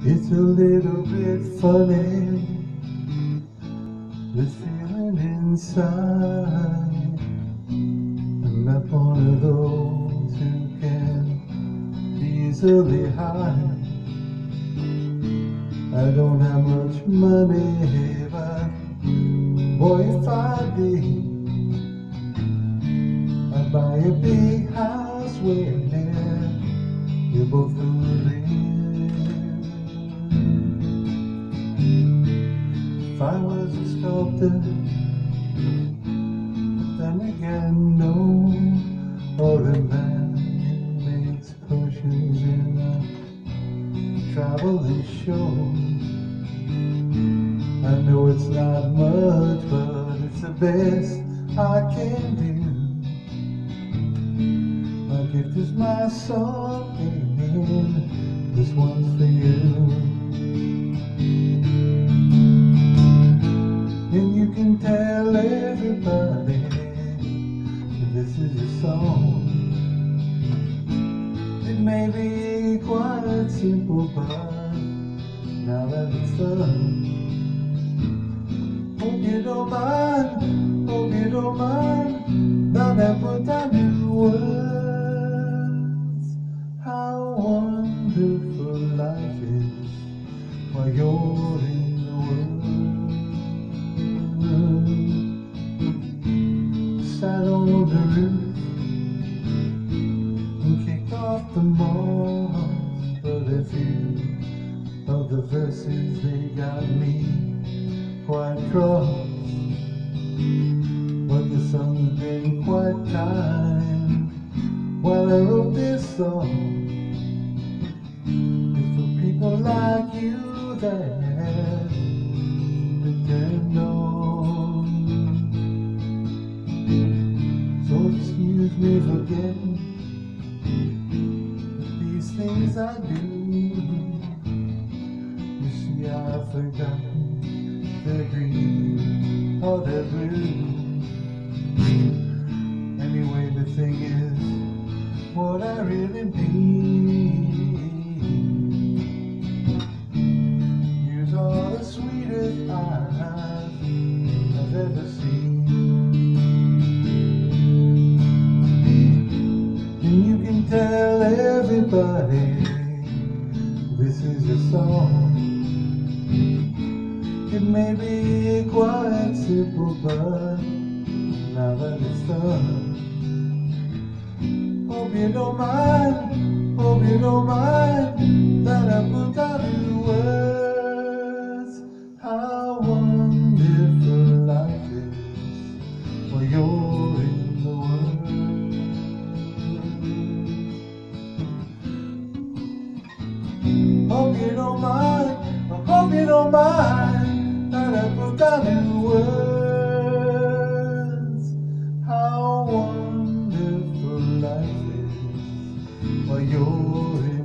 It's a little bit funny, this feeling inside. I'm not one of those who can easily hide. I don't have much money, but boy, if I did, I'd buy a big house where you both could live. If I was a sculptor, then again, no, or a man who makes potions in a traveling show. I know it's not much, but it's the best I can do. My gift is my song, and this one's can tell everybody this is your song. It may be quite simple, but now that it's done, hope you don't mind, hope you don't mind that I put down in words how wonderful life is while you're in the roof and kicked off the moss, but a few of the verses they got me quite cross. But the sun's been quite kind while I wrote this song. It's for people like you that me these things I do. You see, I've forgotten the green or the blue. Anyway, the thing is, what I really need. Yours are the sweetest eyes I've ever seen. Tell everybody this is your song. It may be quite simple, but now that it's done, hope you don't mind, hope you don't mind that I put down Hope you don't mind, I hope you don't mind that I put down in words. How wonderful life is while you're